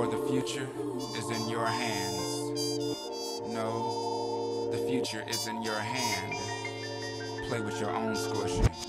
For the future is in your hands. No, the future is in your hand. Play with your own squishy.